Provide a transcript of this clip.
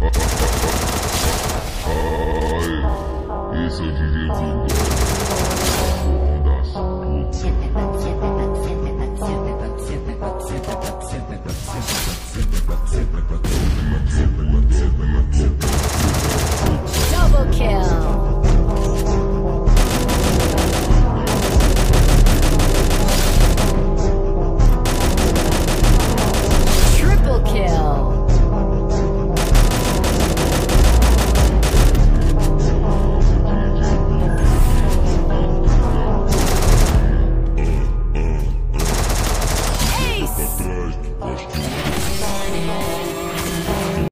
Ai, isso é de verdade. anymore.